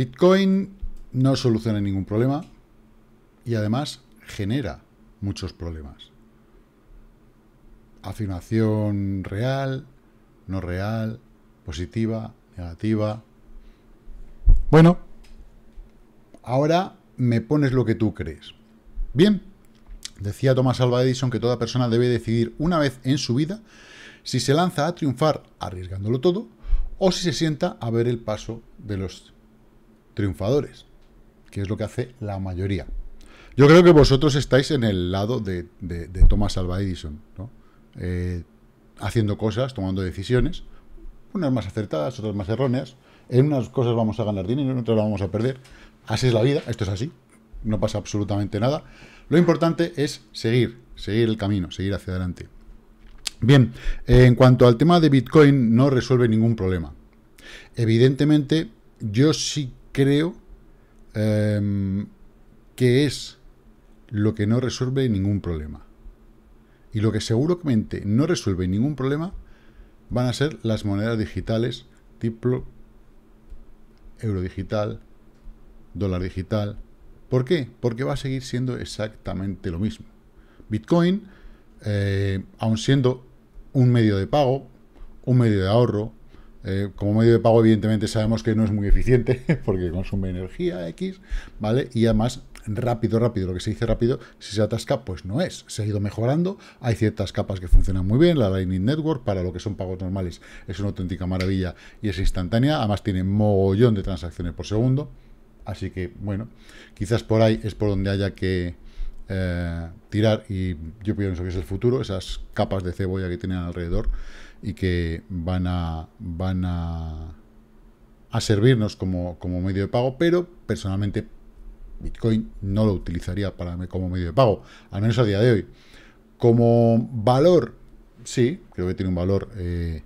Bitcoin no soluciona ningún problema y además genera muchos problemas. Afirmación real, no real, positiva, negativa. Bueno, ahora me pones lo que tú crees. Bien, decía Thomas Alva Edison que toda persona debe decidir una vez en su vida si se lanza a triunfar arriesgándolo todo o si se sienta a ver el paso de los triunfadores, que es lo que hace la mayoría. Yo creo que vosotros estáis en el lado de, Thomas Alva Edison, eh, haciendo cosas, tomando decisiones, unas más acertadas, otras más erróneas. En unas cosas vamos a ganar dinero, en otras vamos a perder. Así es la vida, esto es así, no pasa absolutamente nada. Lo importante es seguir, seguir el camino, seguir hacia adelante. Bien, en cuanto al tema de Bitcoin, no resuelve ningún problema. Evidentemente, yo sí creo em, que es lo que no resuelve ningún problema. Y lo que seguramente no resuelve ningún problema van a ser las monedas digitales tipo euro digital, dólar digital. ¿Por qué? Porque va a seguir siendo exactamente lo mismo. Bitcoin, eh, aun siendo un medio de pago, un medio de ahorro, eh, como medio de pago, evidentemente sabemos que no es muy eficiente porque consume energía X, ¿vale? Y además, rápido, rápido, lo que se dice rápido, si se atasca, pues no es. Se ha ido mejorando, hay ciertas capas que funcionan muy bien, la Lightning Network, para lo que son pagos normales, es una auténtica maravilla y es instantánea, además tiene mogollón de transacciones por segundo, así que, bueno, quizás por ahí es por donde haya que eh, tirar y yo pienso que es el futuro, esas capas de cebolla que tienen alrededor y que van a, van a, a servirnos como, como, medio de pago, pero personalmente Bitcoin no lo utilizaría para como medio de pago, al menos a día de hoy. Como valor, sí, creo que tiene un valor eh,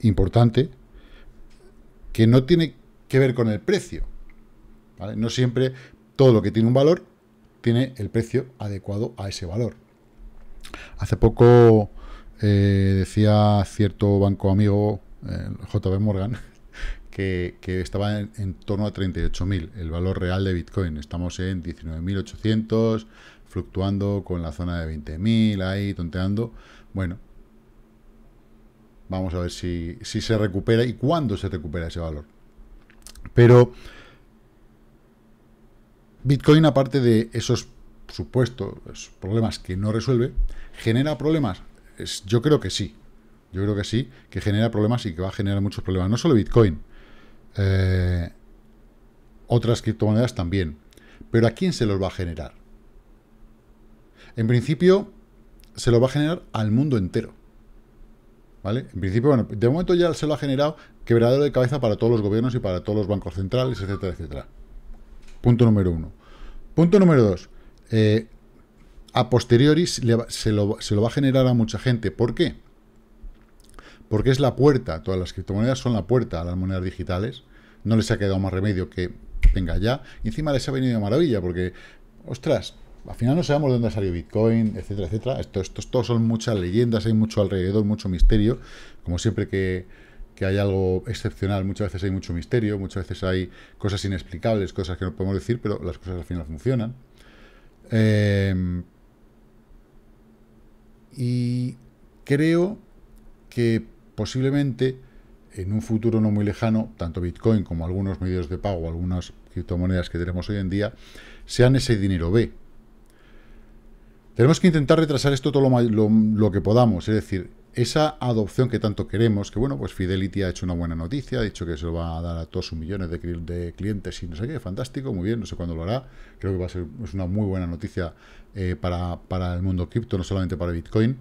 importante, que no tiene que ver con el precio. No siempre todo lo que tiene un valor tiene el precio adecuado a ese valor. Hace poco eh, decía cierto banco amigo, eh, JB Morgan, que, estaba en, torno a 38.000 el valor real de Bitcoin. Estamos en 19.800, fluctuando con la zona de 20.000, ahí tonteando. Bueno, vamos a ver si, si se recupera y cuándo se recupera ese valor. Pero Bitcoin, aparte de esos supuestos problemas que no resuelve, genera problemas yo creo que sí. Yo creo que sí, que genera problemas y que va a generar muchos problemas. No solo Bitcoin, eh, otras criptomonedas también. Pero ¿a quién se los va a generar? En principio, se los va a generar al mundo entero. ¿Vale? En principio, bueno, de momento ya se lo ha generado quebradero de cabeza para todos los gobiernos y para todos los bancos centrales, etcétera, etcétera. Punto número uno. Punto número dos. Eh, a posteriori se lo, va a generar a mucha gente. ¿Por qué? Porque es la puerta, todas las criptomonedas son la puerta a las monedas digitales. No les ha quedado más remedio que venga ya. Y encima les ha venido de maravilla, porque, ostras, al final no sabemos de dónde ha salido Bitcoin, etcétera, etcétera. Esto, estos todos son muchas leyendas, hay mucho alrededor, mucho misterio. Como siempre que, que hay algo excepcional, muchas veces hay mucho misterio, muchas veces hay cosas inexplicables, cosas que no podemos decir, pero las cosas al final funcionan. Eh, y creo que posiblemente en un futuro no muy lejano, tanto Bitcoin como algunos medios de pago, algunas criptomonedas que tenemos hoy en día, sean ese dinero B. Tenemos que intentar retrasar esto todo lo, que podamos, es decir, esa adopción que tanto queremos, que bueno, pues Fidelity ha hecho una buena noticia, ha dicho que se lo va a dar a todos sus millones de, clientes y no sé qué, fantástico, muy bien, no sé cuándo lo hará, creo que va a ser es una muy buena noticia eh, para, el mundo cripto, no solamente para Bitcoin.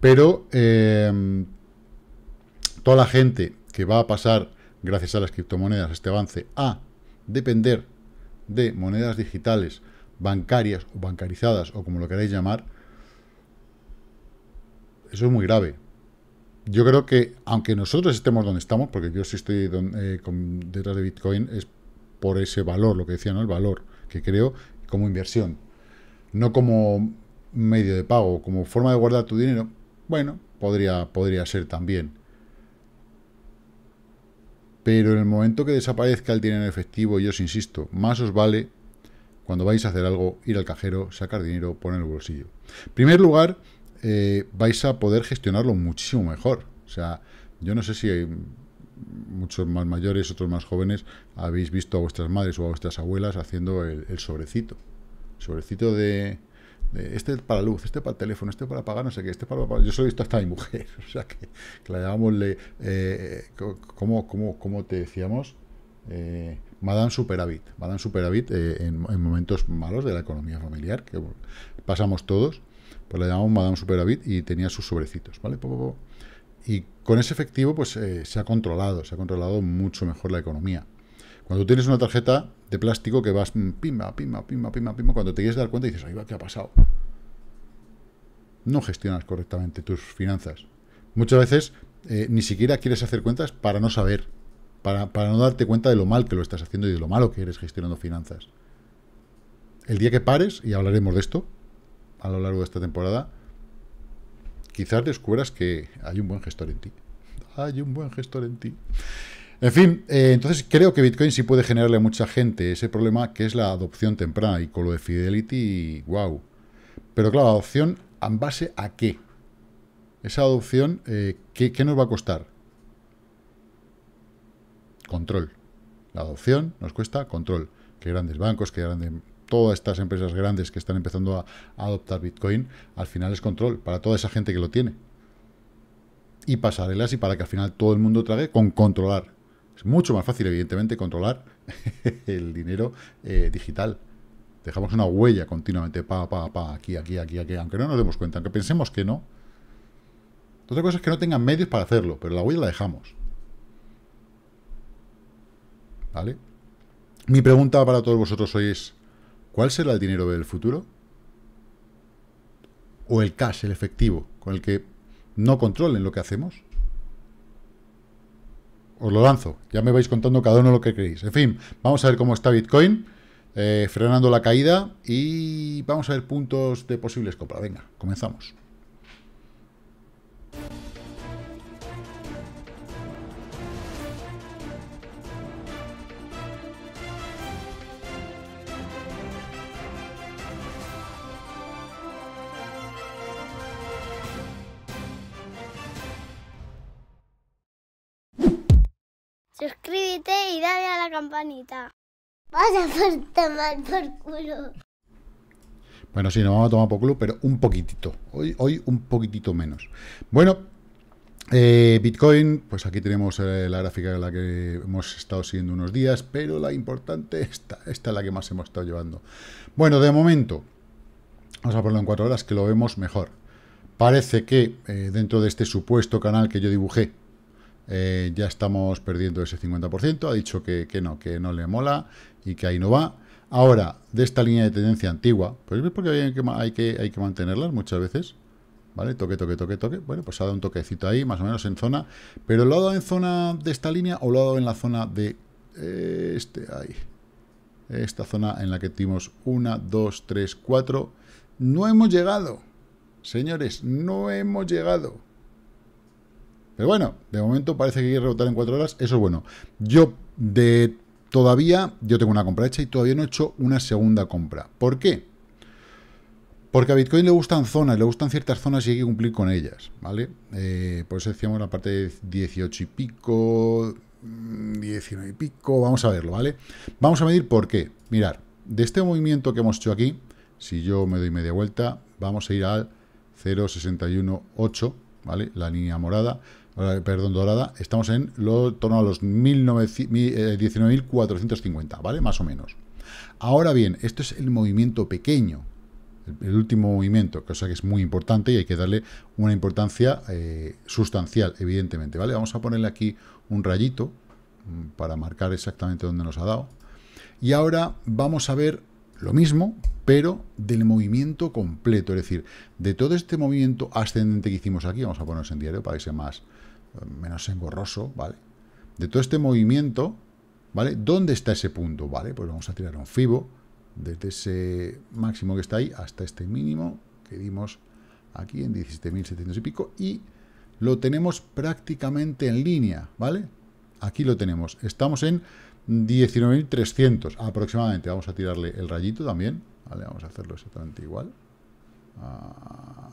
Pero eh, toda la gente que va a pasar, gracias a las criptomonedas, este avance, a depender de monedas digitales, bancarias o bancarizadas, o como lo queráis llamar, eso es muy grave. Yo creo que, aunque nosotros estemos donde estamos, porque yo sí estoy eh, detrás de Bitcoin, es por ese valor, lo que decía, ¿no? El valor que creo como inversión no como medio de pago, como forma de guardar tu dinero, bueno, podría, podría ser también. pero en el momento que desaparezca el dinero en efectivo, yo os insisto, más os vale cuando vais a hacer algo, ir al cajero, sacar dinero, poner el bolsillo. En primer lugar, eh, vais a poder gestionarlo muchísimo mejor. O sea, yo no sé si muchos más mayores, otros más jóvenes, habéis visto a vuestras madres o a vuestras abuelas haciendo el, sobrecito. sobrecito de, este es para luz, este para el teléfono, este para pagar, no sé qué, este para... Yo solo he visto hasta mi mujer, o sea que, la llamamos, eh, ¿cómo, te decíamos? Eh, Madame Superávit, Madame Superávit eh, en, momentos malos de la economía familiar, que pasamos todos, pues la llamamos Madame Superávit y tenía sus sobrecitos, ¿vale? Y con ese efectivo, pues eh, se ha controlado, se ha controlado mucho mejor la economía. Cuando tienes una tarjeta de plástico que vas pimba, pimba, pimba, pimba, pimba, cuando te quieres dar cuenta dices, ahí va, ¿qué ha pasado? No gestionas correctamente tus finanzas. Muchas veces eh, ni siquiera quieres hacer cuentas para no saber, para, para no darte cuenta de lo mal que lo estás haciendo y de lo malo que eres gestionando finanzas. El día que pares, y hablaremos de esto a lo largo de esta temporada, quizás descubras que hay un buen gestor en ti. Hay un buen gestor en ti. En fin, eh, entonces creo que Bitcoin sí puede generarle a mucha gente ese problema que es la adopción temprana y con lo de Fidelity, wow. Pero claro, adopción en base a qué? Esa adopción, eh, ¿qué, ¿qué nos va a costar? Control. La adopción nos cuesta control. Que grandes bancos, que grandes todas estas empresas grandes que están empezando a, adoptar Bitcoin, al final es control para toda esa gente que lo tiene. Y pasarelas y para que al final todo el mundo trague con controlar. Es mucho más fácil, evidentemente, controlar el dinero eh, digital. Dejamos una huella continuamente, pa, pa, pa, aquí, aquí, aquí, aquí, aunque no nos demos cuenta, aunque pensemos que no. Otra cosa es que no tengan medios para hacerlo, pero la huella la dejamos. ¿Vale? Mi pregunta para todos vosotros hoy es, ¿Cuál será el dinero del futuro? ¿O el cash, el efectivo, con el que no controlen lo que hacemos? Os lo lanzo, ya me vais contando cada uno lo que creéis. En fin, vamos a ver cómo está Bitcoin, eh, frenando la caída y vamos a ver puntos de posibles compras. Venga, comenzamos. Suscríbete y dale a la campanita. Vas a tomar por culo. Bueno, sí, nos vamos a tomar por culo, pero un poquitito. Hoy, hoy un poquitito menos. Bueno, eh, Bitcoin, pues aquí tenemos eh, la gráfica de la que hemos estado siguiendo unos días, pero la importante, esta, esta es la que más hemos estado llevando. Bueno, de momento, vamos a ponerlo en cuatro horas que lo vemos mejor. Parece que eh, dentro de este supuesto canal que yo dibujé, eh, ya estamos perdiendo ese 50%, ha dicho que, no, que no le mola y que ahí no va. Ahora, de esta línea de tendencia antigua, pues es porque hay que, hay que, hay que mantenerlas muchas veces, ¿vale? Toque, toque, toque, toque. Bueno, pues ha dado un toquecito ahí, más o menos en zona, pero lo ha dado en zona de esta línea o lo ha dado en la zona de este, ahí. Esta zona en la que tuvimos 1, 2, 3, 4. No hemos llegado, señores, no hemos llegado. Pero bueno, de momento parece que quiere rebotar en cuatro horas. Eso es bueno. Yo de todavía, yo tengo una compra hecha y todavía no he hecho una segunda compra. ¿Por qué? Porque a Bitcoin le gustan zonas, le gustan ciertas zonas y hay que cumplir con ellas, ¿vale? Eh, por eso decíamos la parte de 18 y pico, 19 mm, y pico, vamos a verlo, ¿vale? Vamos a medir por qué. Mirar, de este movimiento que hemos hecho aquí, si yo me doy media vuelta, vamos a ir al 0.618, ¿vale? La línea morada perdón, dorada, estamos en lo torno a los 19.450, ¿vale? Más o menos. Ahora bien, esto es el movimiento pequeño, el, último movimiento, cosa que es muy importante y hay que darle una importancia eh, sustancial, evidentemente, ¿vale? Vamos a ponerle aquí un rayito mm, para marcar exactamente dónde nos ha dado. Y ahora vamos a ver lo mismo, pero del movimiento completo, es decir, de todo este movimiento ascendente que hicimos aquí, vamos a ponernos en diario para que sea más, menos engorroso, ¿vale? De todo este movimiento, ¿vale? ¿Dónde está ese punto? ¿Vale? Pues vamos a tirar un FIBO desde ese máximo que está ahí hasta este mínimo que dimos aquí en 17.700 y pico y lo tenemos prácticamente en línea, ¿vale? aquí lo tenemos. Estamos en 19.300 aproximadamente. Vamos a tirarle el rayito también. Vale, vamos a hacerlo exactamente igual. Ah.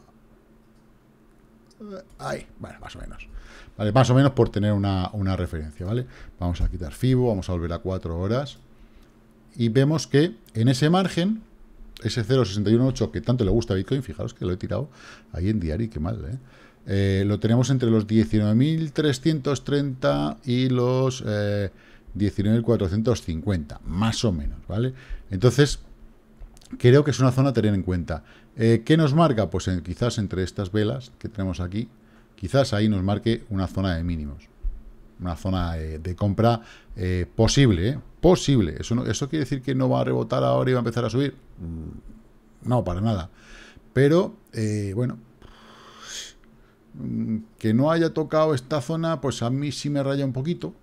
Ahí, bueno, más o menos. Vale, más o menos por tener una, una referencia, ¿vale? Vamos a quitar FIBO, vamos a volver a 4 horas. Y vemos que en ese margen, ese 0.618 que tanto le gusta a Bitcoin, fijaros que lo he tirado ahí en diario, qué mal, ¿eh? Eh, lo tenemos entre los 19.330 y los 19.450, eh, más o menos, ¿vale? Entonces, creo que es una zona a tener en cuenta. Eh, ¿Qué nos marca? Pues quizás entre estas velas que tenemos aquí, quizás ahí nos marque una zona de mínimos. Una zona de compra posible, posible. Eso, no, ¿Eso quiere decir que no va a rebotar ahora y va a empezar a subir? Mm, no, para nada. Pero, bueno, Mm, que no haya tocado esta zona, pues a mí sí me raya un poquito,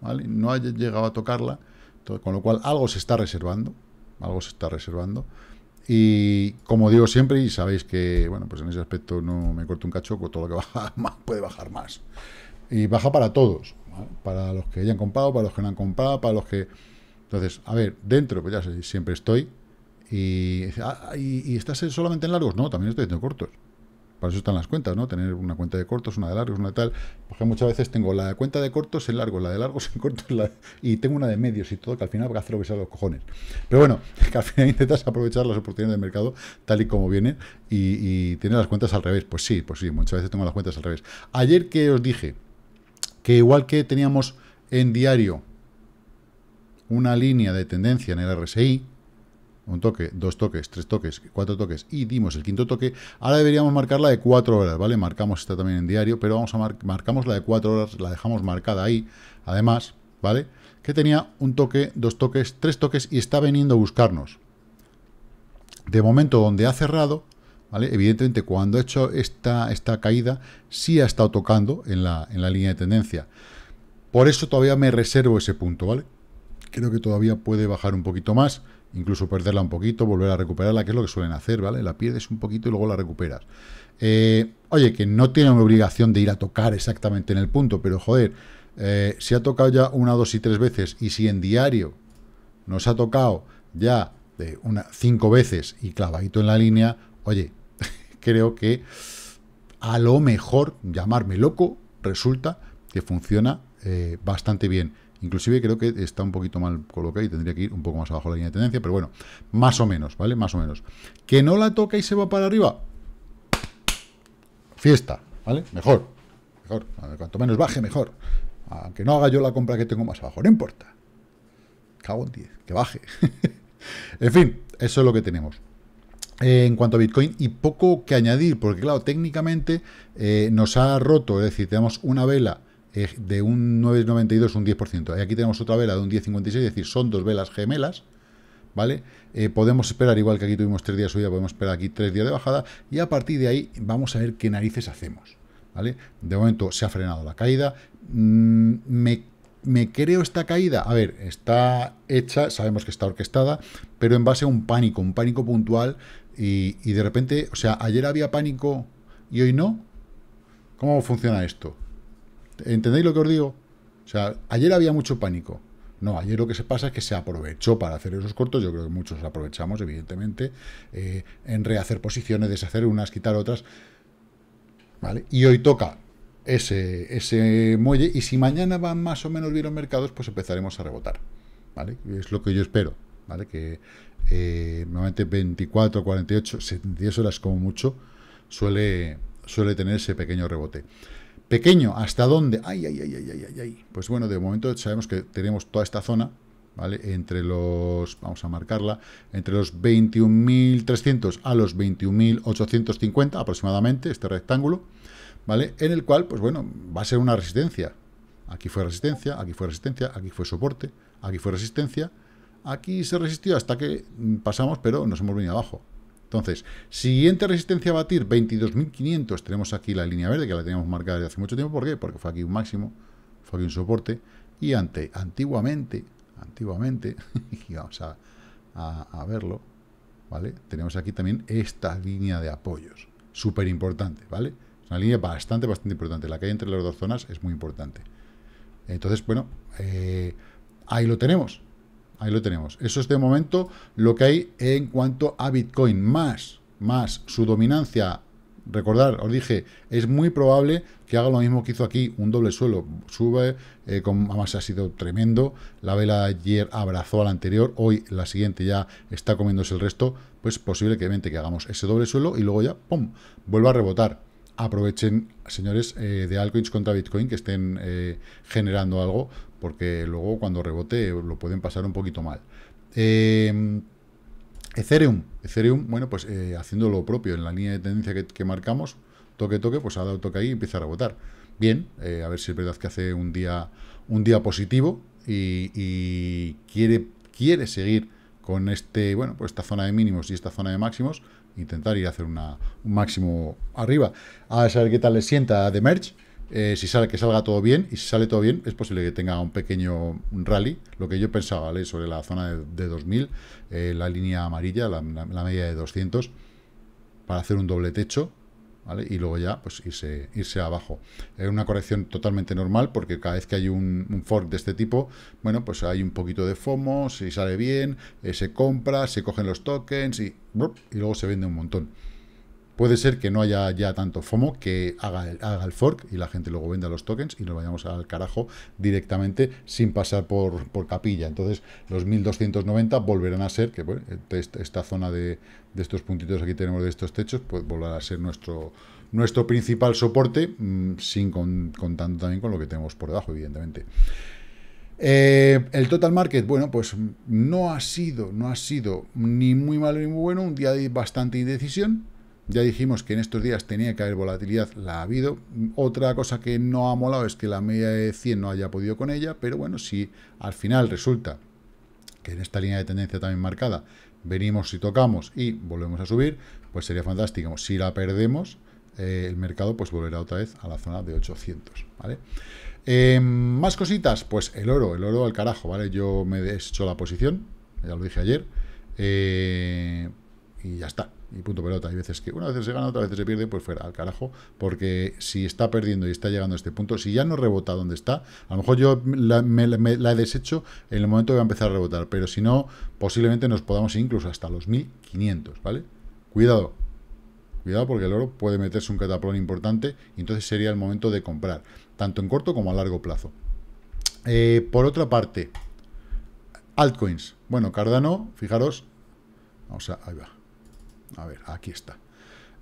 ¿vale? No haya llegado a tocarla, con lo cual algo se está reservando, algo se está reservando. Y como digo siempre, y sabéis que, bueno, pues en ese aspecto no me corto un cachoco, todo lo que baja más puede bajar más. Y baja para todos, para los que hayan comprado, para los que no han comprado, para los que... Entonces, a ver, dentro, pues ya sé, siempre estoy. Y, ah, y, y estás solamente en largos, no, también estoy en cortos. Para eso están las cuentas, ¿no? Tener una cuenta de cortos, una de largos, una de tal. Porque muchas veces tengo la cuenta de cortos en largos, la de largos en cortos, y tengo una de medios y todo, que al final voy a hacer lo que sea los cojones. Pero bueno, que al final intentas aprovechar las oportunidades del mercado tal y como vienen y, y tener las cuentas al revés. Pues sí, pues sí, muchas veces tengo las cuentas al revés. Ayer que os dije que igual que teníamos en diario una línea de tendencia en el RSI, un toque, dos toques, tres toques, cuatro toques y dimos el quinto toque, ahora deberíamos marcar la de cuatro horas, ¿vale? Marcamos esta también en diario, pero vamos a marcamos la de cuatro horas, la dejamos marcada ahí, además, ¿vale? Que tenía un toque, dos toques, tres toques y está veniendo a buscarnos. De momento, donde ha cerrado, ¿vale? Evidentemente, cuando ha hecho esta, esta caída, sí ha estado tocando en la, en la línea de tendencia. Por eso todavía me reservo ese punto, ¿vale? Creo que todavía puede bajar un poquito más incluso perderla un poquito, volver a recuperarla, que es lo que suelen hacer, ¿vale? La pierdes un poquito y luego la recuperas. Eh, oye, que no tienen obligación de ir a tocar exactamente en el punto, pero joder, eh, si ha tocado ya una, dos y tres veces, y si en diario nos ha tocado ya de una, cinco veces y clavadito en la línea, oye, creo que a lo mejor llamarme loco resulta que funciona eh, bastante bien. Inclusive creo que está un poquito mal colocado y tendría que ir un poco más abajo la línea de tendencia, pero bueno, más o menos, ¿vale? Más o menos. Que no la toca y se va para arriba. Fiesta, ¿vale? Mejor. Mejor. Cuanto menos baje, mejor. Aunque no haga yo la compra que tengo más abajo, no importa. Cago en 10, que baje. en fin, eso es lo que tenemos. en cuanto a Bitcoin, y poco que añadir, porque claro, técnicamente eh, nos ha roto, es decir, tenemos una vela de un 9,92 un 10%. Y aquí tenemos otra vela de un 10,56, es decir, son dos velas gemelas, ¿vale? Eh, podemos esperar, igual que aquí tuvimos tres días subida, podemos esperar aquí tres días de bajada, y a partir de ahí vamos a ver qué narices hacemos, ¿vale? De momento se ha frenado la caída, mm, me creo esta caída? A ver, está hecha, sabemos que está orquestada, pero en base a un pánico, un pánico puntual, y, y, de repente, o sea, ayer había pánico y hoy no. ¿Cómo funciona esto? ¿Entendéis lo que os digo? O sea, ayer había mucho pánico. No, ayer lo que se pasa es que se aprovechó para hacer esos cortos, yo creo que muchos aprovechamos, evidentemente, eh, en rehacer posiciones, deshacer unas, quitar otras, ¿vale? Y hoy toca ese, ese muelle, y si mañana van más o menos bien los mercados, pues empezaremos a rebotar, ¿vale? Es lo que yo espero, ¿vale? Que eh, normalmente 24, 48, 72 horas como mucho, suele, suele tener ese pequeño rebote. Pequeño, ¿hasta dónde? Ay, ay, ay, ay, ay, ay, Pues bueno, de momento sabemos que tenemos toda esta zona, ¿vale? Entre los, vamos a marcarla, entre los 21.300 a los 21.850 aproximadamente, este rectángulo, ¿vale? En el cual, pues bueno, va a ser una resistencia. Aquí fue resistencia, aquí fue resistencia, aquí fue soporte, aquí fue resistencia, aquí se resistió hasta que pasamos, pero nos hemos venido abajo. Entonces, siguiente resistencia a batir, 22.500. Tenemos aquí la línea verde, que la teníamos marcada desde hace mucho tiempo. ¿Por qué? Porque fue aquí un máximo, fue aquí un soporte. Y ante, antiguamente, antiguamente, y vamos a, a, verlo, ¿vale? Tenemos aquí también esta línea de apoyos. Súper importante, ¿vale? Es una línea bastante, bastante importante. La que hay entre las dos zonas es muy importante. Entonces, bueno, eh, ahí lo tenemos. Ahí lo tenemos. Eso es de momento lo que hay en cuanto a Bitcoin. Más, más su dominancia. Recordar, os dije, es muy probable que haga lo mismo que hizo aquí, un doble suelo. Sube, eh, con, además ha sido tremendo. La vela ayer abrazó a la anterior, hoy la siguiente ya está comiéndose el resto. Pues posiblemente que hagamos ese doble suelo y luego ya, ¡pum!, vuelva a rebotar aprovechen, señores, eh, de altcoins contra Bitcoin que estén eh, generando algo, porque luego cuando rebote lo pueden pasar un poquito mal. Em, Ethereum, Ethereum, bueno, pues eh, haciendo lo propio en la línea de tendencia que, marcamos, toque, toque, pues ha dado toque ahí y empieza a rebotar. Bien, a ver si es verdad que hace un día, un día positivo y, quiere, quiere seguir con este, bueno, pues esta zona de mínimos y esta zona de máximos, intentar ir a hacer una, un máximo arriba. A saber qué tal le sienta de merge. Eh, si sale que salga todo bien, y si sale todo bien, es posible que tenga un pequeño rally, lo que yo pensaba, ¿vale? Sobre la zona de, 2000, eh, la línea amarilla, la, media de 200, para hacer un doble techo, y luego ya, pues irse, irse abajo. Es una corrección totalmente normal porque cada vez que hay un, fork de este tipo, bueno, pues hay un poquito de FOMO, si sale bien, eh, se compra, se cogen los tokens y, y luego se vende un montón. Puede ser que no haya ya tanto FOMO, que haga el, haga el fork y la gente luego venda los tokens y nos vayamos al carajo directamente sin pasar por, por capilla. Entonces, los 1290 volverán a ser, que bueno, esta zona de, de estos puntitos aquí tenemos de estos techos, pues volverá a ser nuestro, nuestro principal soporte, mm, sin contando también con lo que tenemos por debajo, evidentemente. Eh, el total market, bueno, pues no ha sido, no ha sido ni muy malo ni muy bueno, un día de bastante indecisión, ya dijimos que en estos días tenía que haber volatilidad, la ha habido. Otra cosa que no ha molado es que la media de 100 no haya podido con ella, pero bueno, si al final resulta que en esta línea de tendencia también marcada venimos y tocamos y volvemos a subir, pues sería fantástico. Si la perdemos, eh, el mercado pues volverá otra vez a la zona de 800, ¿vale? Eh, más cositas, pues el oro, el oro al carajo, ¿vale? Yo me he hecho la posición, ya lo dije ayer, eh, y ya está y punto pelota. Hay veces que una vez se gana, otra vez se pierde, pues fuera al carajo, porque si está perdiendo y está llegando a este punto, si ya no rebota donde está, a lo mejor yo la, me, la he deshecho en el momento que va a empezar a rebotar, pero si no, posiblemente nos podamos ir incluso hasta los 1500, ¿vale? Cuidado, cuidado porque el oro puede meterse un cataplón importante y entonces sería el momento de comprar, tanto en corto como a largo plazo. Eh, por otra parte, altcoins. Bueno, Cardano, fijaros, vamos a, ahí va. A ver, aquí está.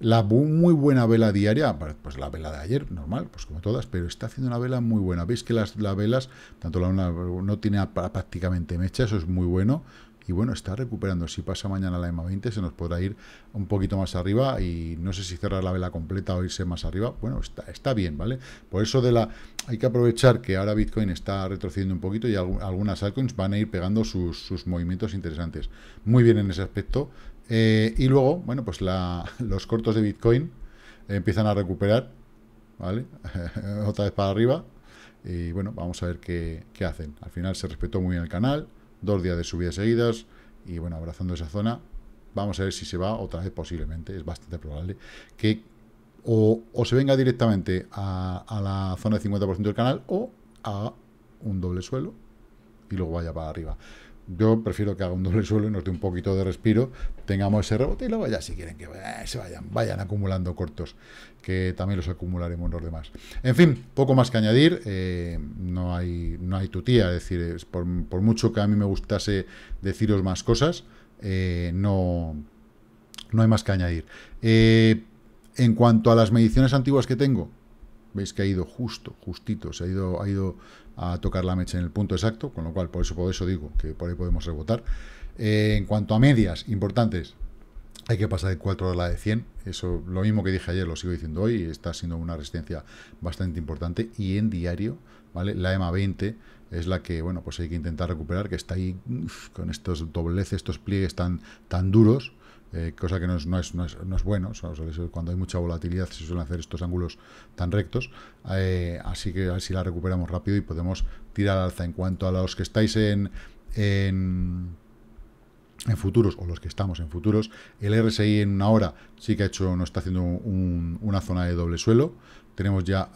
La muy buena vela diaria, pues la vela de ayer, normal, pues como todas, pero está haciendo una vela muy buena. Veis que las, velas, tanto la una no tiene prácticamente mecha, eso es muy bueno. Y bueno, está recuperando. Si pasa mañana la EMA 20, se nos podrá ir un poquito más arriba y no sé si cerrar la vela completa o irse más arriba. Bueno, está, está bien, ¿vale? Por eso de la hay que aprovechar que ahora Bitcoin está retrocediendo un poquito y algunas altcoins van a ir pegando sus, sus movimientos interesantes. Muy bien en ese aspecto. Eh, y luego, bueno, pues los cortos de Bitcoin empiezan a recuperar, ¿vale? Otra vez para arriba. Y bueno, vamos a ver qué, hacen. Al final se respetó muy bien el canal, dos días de subidas seguidas y bueno, abrazando esa zona. Vamos a ver si se va otra vez posiblemente, es bastante probable que o, se venga directamente a, a la zona de 50% del canal o a un doble suelo y luego vaya para arriba. Yo prefiero que haga un doble suelo y nos dé un poquito de respiro, tengamos ese rebote y luego ya si quieren que se vayan, vayan acumulando cortos, que también los acumularemos los demás. En fin, poco más que añadir, eh, no hay no hay tutía, es decir, por, mucho que a mí me gustase deciros más cosas, eh, no, no hay más que añadir. Eh, en cuanto a las mediciones antiguas que tengo, veis que ha ido justo, justito, se ha ido, ha ido a tocar la mecha en el punto exacto, con lo cual por eso, por eso digo que por ahí podemos rebotar. Eh, en cuanto a medias importantes, hay que pasar de 4 a la de 100. Eso, lo mismo que dije ayer, lo sigo diciendo hoy, está siendo una resistencia bastante importante. Y en diario, ¿vale? La EMA 20 es la que, bueno, pues hay que intentar recuperar, que está ahí con estos dobleces, estos pliegues tan, tan duros, eh, cosa que no es, no es, no es, bueno, cuando hay mucha volatilidad se suelen hacer estos ángulos tan rectos, eh, así que a ver si la recuperamos rápido y podemos tirar al alza. En cuanto a los que estáis en, en, futuros, o los que estamos en futuros, el RSI en una hora sí que ha hecho, no está haciendo una zona de doble suelo, tenemos ya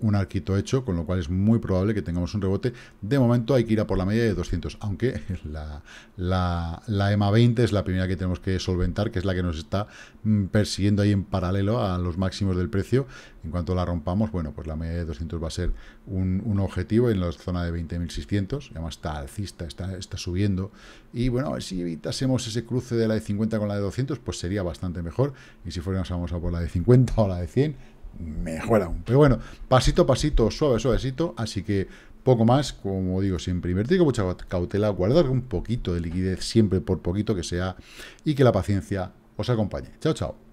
un arquito hecho, con lo cual es muy probable que tengamos un rebote. De momento hay que ir a por la media de 200, aunque la, la, EMA 20 es la primera que tenemos que solventar, que es la que nos está mm, persiguiendo ahí en paralelo a los máximos del precio. En cuanto la rompamos, bueno, pues la media de 200 va a ser un, objetivo en la zona de 20.600, además está alcista, está, está subiendo, y bueno, si evitásemos ese cruce de la de 50 con la de 200, pues sería bastante mejor, y si fuéramos a por la de 50 o la de 100, mejor aún. Pero bueno, pasito a pasito, suave, suavecito, así que poco más, como digo, siempre invertir con mucha cautela, guardar un poquito de liquidez siempre por poquito que sea y que la paciencia os acompañe. Chao, chao.